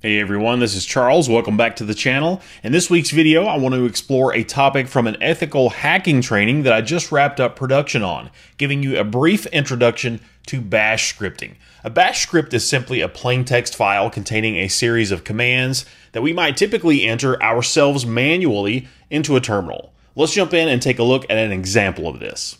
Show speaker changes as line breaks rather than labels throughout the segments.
Hey everyone, this is Charles. Welcome back to the channel. In this week's video, I want to explore a topic from an ethical hacking training that I just wrapped up production on, giving you a brief introduction to bash scripting. A bash script is simply a plain text file containing a series of commands that we might typically enter ourselves manually into a terminal. Let's jump in and take a look at an example of this.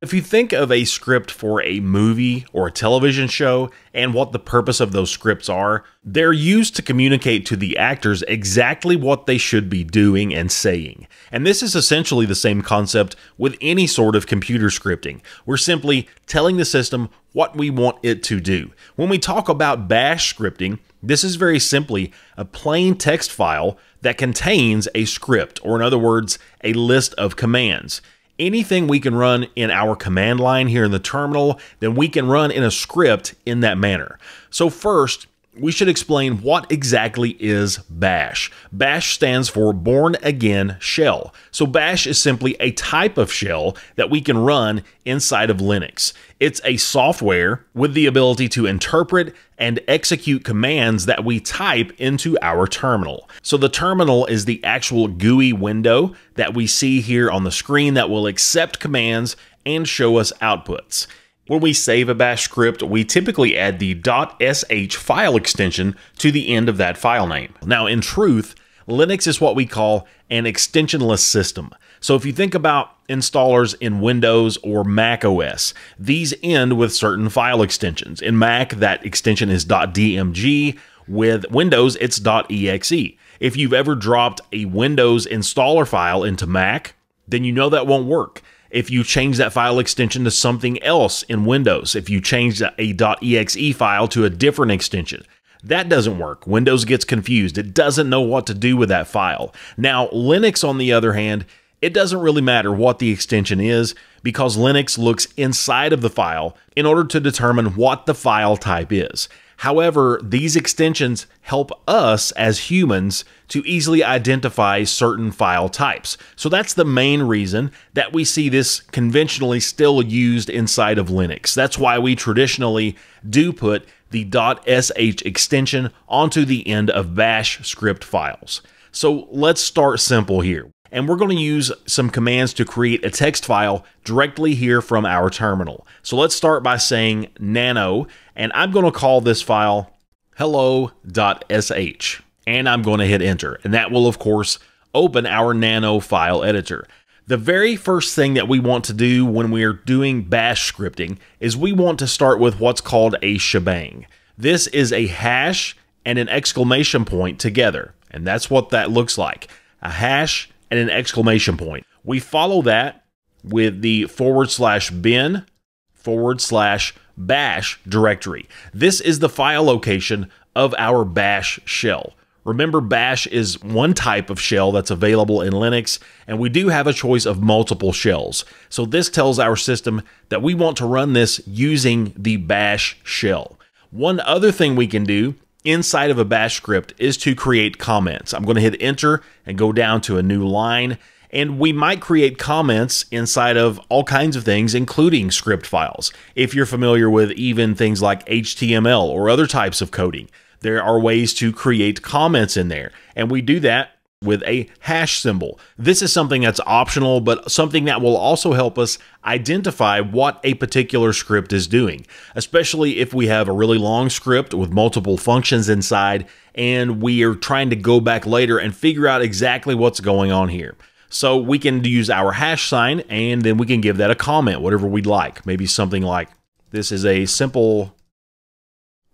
If you think of a script for a movie or a television show and what the purpose of those scripts are, they're used to communicate to the actors exactly what they should be doing and saying. And this is essentially the same concept with any sort of computer scripting. We're simply telling the system what we want it to do. When we talk about bash scripting, this is very simply a plain text file that contains a script, or in other words, a list of commands anything we can run in our command line here in the terminal, then we can run in a script in that manner. So first, we should explain what exactly is bash. Bash stands for Bourne again shell. So bash is simply a type of shell that we can run inside of Linux. It's a software with the ability to interpret and execute commands that we type into our terminal. So the terminal is the actual GUI window that we see here on the screen that will accept commands and show us outputs. When we save a bash script, we typically add the .sh file extension to the end of that file name. Now, in truth, Linux is what we call an extensionless system. So if you think about installers in Windows or Mac OS, these end with certain file extensions. In Mac, that extension is .dmg. With Windows, it's .exe. If you've ever dropped a Windows installer file into Mac, then you know that won't work if you change that file extension to something else in Windows, if you change a .exe file to a different extension. That doesn't work. Windows gets confused. It doesn't know what to do with that file. Now, Linux, on the other hand, it doesn't really matter what the extension is because Linux looks inside of the file in order to determine what the file type is. However, these extensions help us as humans to easily identify certain file types. So that's the main reason that we see this conventionally still used inside of Linux. That's why we traditionally do put the .sh extension onto the end of bash script files. So let's start simple here and we're going to use some commands to create a text file directly here from our terminal. So let's start by saying nano, and I'm going to call this file hello.sh, and I'm going to hit enter, and that will, of course, open our nano file editor. The very first thing that we want to do when we're doing bash scripting is we want to start with what's called a shebang. This is a hash and an exclamation point together, and that's what that looks like. A hash and an exclamation point. We follow that with the forward slash bin forward slash bash directory. This is the file location of our bash shell. Remember, bash is one type of shell that's available in Linux, and we do have a choice of multiple shells. So this tells our system that we want to run this using the bash shell. One other thing we can do inside of a bash script is to create comments. I'm going to hit enter and go down to a new line. And we might create comments inside of all kinds of things, including script files. If you're familiar with even things like HTML or other types of coding, there are ways to create comments in there. And we do that with a hash symbol. This is something that's optional, but something that will also help us identify what a particular script is doing, especially if we have a really long script with multiple functions inside and we are trying to go back later and figure out exactly what's going on here. So we can use our hash sign and then we can give that a comment, whatever we'd like. Maybe something like, this is a simple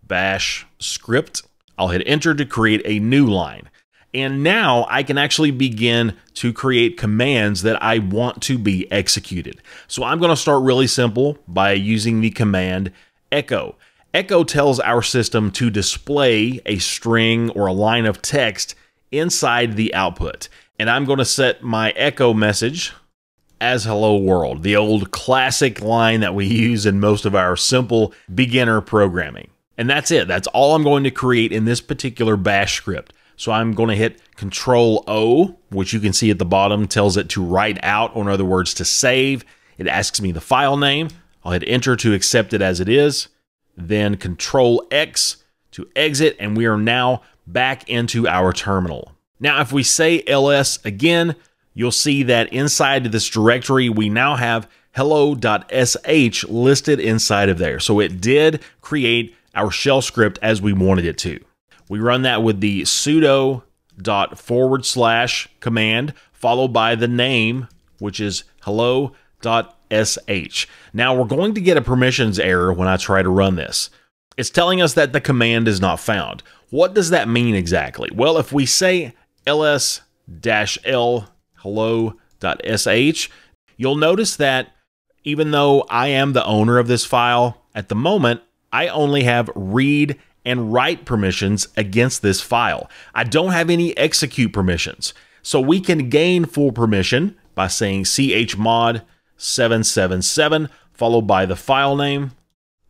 bash script. I'll hit enter to create a new line. And now I can actually begin to create commands that I want to be executed. So I'm going to start really simple by using the command echo. Echo tells our system to display a string or a line of text inside the output. And I'm going to set my echo message as hello world, the old classic line that we use in most of our simple beginner programming. And that's it. That's all I'm going to create in this particular bash script. So I'm going to hit Control O, which you can see at the bottom tells it to write out, or in other words, to save. It asks me the file name. I'll hit Enter to accept it as it is. Then Control X to exit, and we are now back into our terminal. Now, if we say ls again, you'll see that inside this directory, we now have hello.sh listed inside of there. So it did create our shell script as we wanted it to. We run that with the sudo dot forward slash command followed by the name, which is hello dot sh. Now we're going to get a permissions error when I try to run this. It's telling us that the command is not found. What does that mean exactly? Well, if we say ls dash l hello.sh, you'll notice that even though I am the owner of this file, at the moment, I only have read and write permissions against this file. I don't have any execute permissions. So we can gain full permission by saying chmod 777 followed by the file name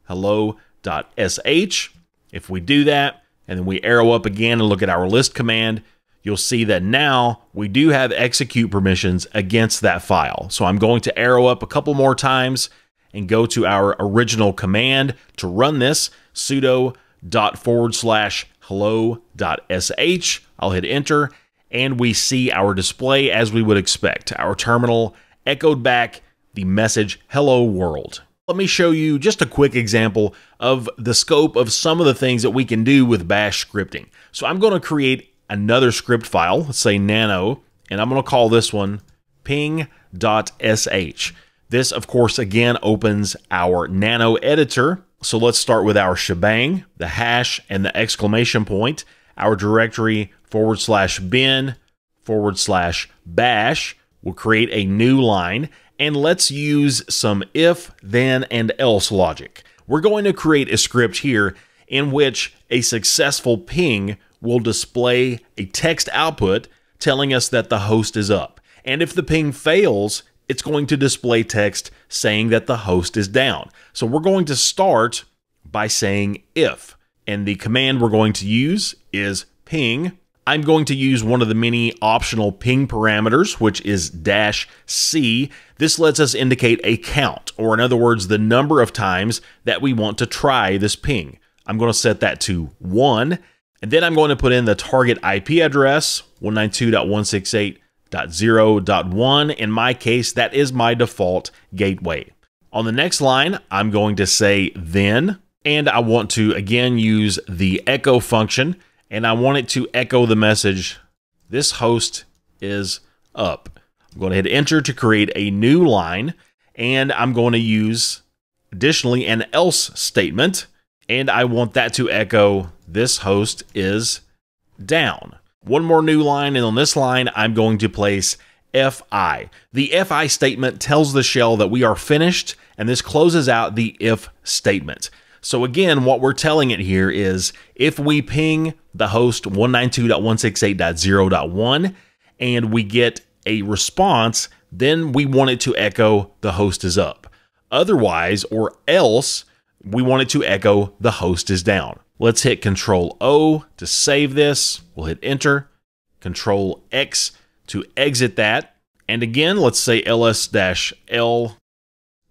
hello.sh. If we do that and then we arrow up again and look at our list command, you'll see that now we do have execute permissions against that file. So I'm going to arrow up a couple more times and go to our original command to run this sudo dot forward slash hello dot sh. I'll hit enter and we see our display as we would expect. Our terminal echoed back the message hello world. Let me show you just a quick example of the scope of some of the things that we can do with bash scripting. So I'm going to create another script file, let's say nano, and I'm going to call this one ping.sh. This, of course, again opens our nano editor. So let's start with our shebang, the hash, and the exclamation point, our directory forward slash bin forward slash bash. We'll create a new line and let's use some if, then, and else logic. We're going to create a script here in which a successful ping will display a text output telling us that the host is up. And if the ping fails, it's going to display text saying that the host is down. So we're going to start by saying if. And the command we're going to use is ping. I'm going to use one of the many optional ping parameters, which is dash C. This lets us indicate a count, or in other words, the number of times that we want to try this ping. I'm going to set that to 1, and then I'm going to put in the target IP address, 192.168.0.1. In my case, that is my default gateway. On the next line, I'm going to say then, and I want to again use the echo function, and I want it to echo the message, this host is up. I'm going to hit enter to create a new line, and I'm going to use additionally an else statement, and I want that to echo this host is down. One more new line, and on this line, I'm going to place FI. The FI statement tells the shell that we are finished, and this closes out the if statement. So again, what we're telling it here is if we ping the host 192.168.0.1 and we get a response, then we want it to echo the host is up. Otherwise, or else, we want it to echo the host is down. Let's hit Control O to save this. We'll hit Enter. Control X to exit that. And again, let's say ls-l.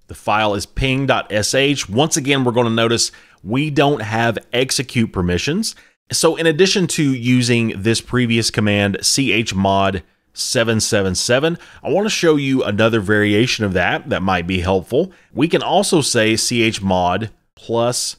The file is ping.sh. Once again, we're going to notice we don't have execute permissions. So in addition to using this previous command, chmod 777, I want to show you another variation of that that might be helpful. We can also say chmod plus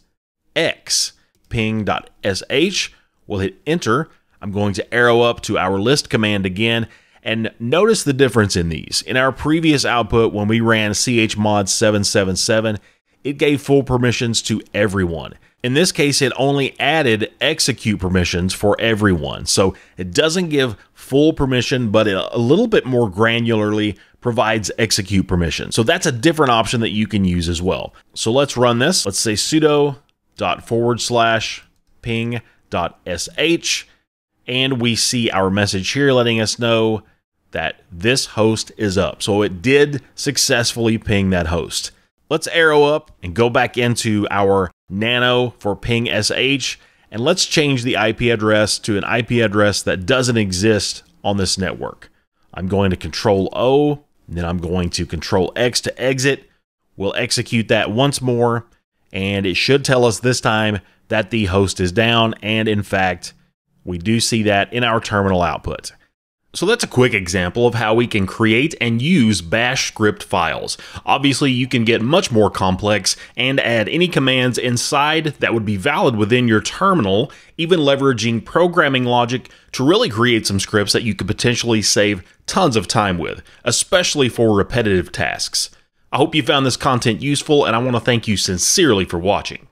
x ping.sh. We'll hit enter. I'm going to arrow up to our list command again. And notice the difference in these. In our previous output, when we ran chmod 777, it gave full permissions to everyone. In this case, it only added execute permissions for everyone. So it doesn't give full permission, but a little bit more granularly provides execute permission. So that's a different option that you can use as well. So let's run this. Let's say sudo dot forward slash ping dot sh and we see our message here letting us know that this host is up. So it did successfully ping that host. Let's arrow up and go back into our nano for ping sh and let's change the IP address to an IP address that doesn't exist on this network. I'm going to control O, then I'm going to control X to exit. We'll execute that once more and it should tell us this time that the host is down, and in fact, we do see that in our terminal output. So that's a quick example of how we can create and use bash script files. Obviously, you can get much more complex and add any commands inside that would be valid within your terminal, even leveraging programming logic to really create some scripts that you could potentially save tons of time with, especially for repetitive tasks. I hope you found this content useful, and I want to thank you sincerely for watching.